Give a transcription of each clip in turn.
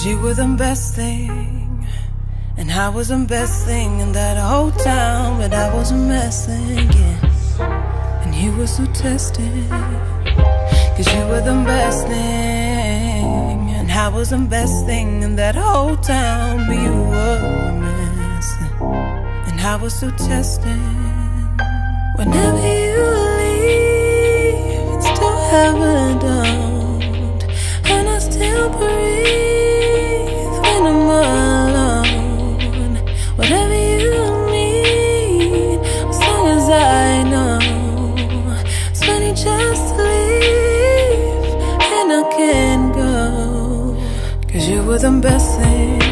Cause you were the best thing. And I was the best thing in that whole town, but I was a mess again. And you were so testing. Cause you were the best thing. And I was the best thing in that whole town, but you were a mess. And I was so testing. Whenever you leave, it's to heaven don't. And I still breathe alone. Whatever you need, as long as I know. To leave, and I. Cause you were the best thing.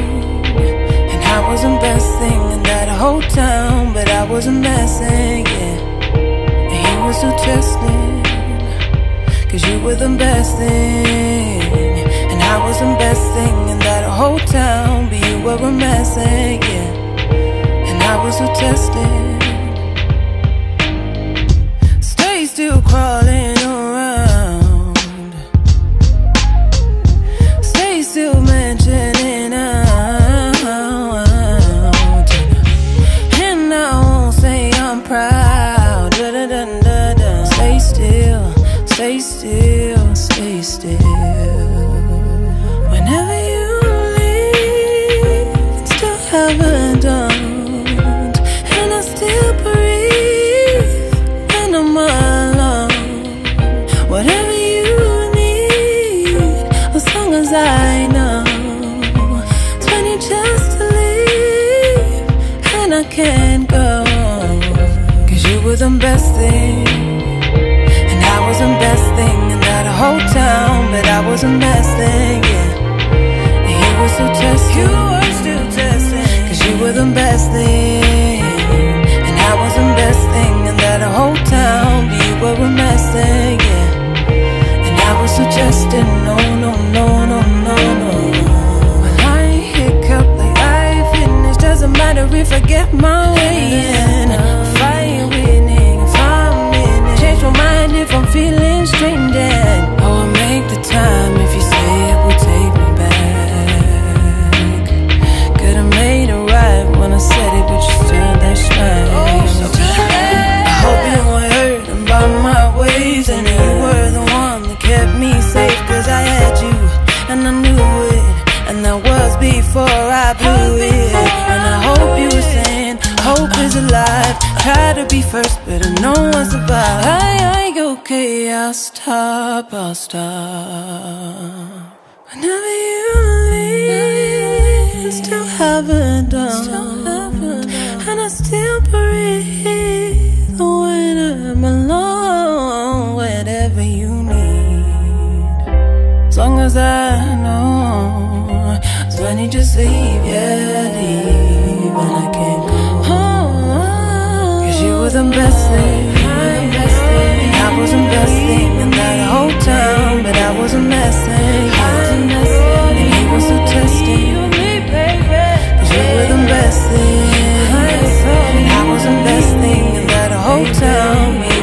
And I was the best thing in that whole town, but I was a mess, yeah. And. Cause you were the best thing. Mess, yeah. And I was so tested. Stay still crawling around. Stay still mentioning out. And I won't say I'm proud. Da, da, da. Stay still, stay still, And I still breathe when I'm alone. Whatever you need, as long as I know. Funny just to leave, and I can't go. Cause you were the best thing. And I was the best thing in that whole town, but I get my way in. Ain't winning, if I'm winning. Change my mind if I'm feeling strained. And oh, I'll make the time if you say it will take me back. Could've made it right when I said it, but you still that oh, straight. I hope you weren't hurt by my ways, and you were the one that kept me safe. Cause I had you, and I knew it, and that was before I blew oh, it. Try to be first, but I know I survive. I, I, okay, I'll stop, I'll stop. Whenever you leave, still haven't done. And I still breathe when I'm alone. Whatever you need, as long as I know. So I need to leave, yeah, leave, and I can't the best thing. I was the best thing in that whole town, but I wasn't messing. You were the best thing. I was the best thing in that whole town.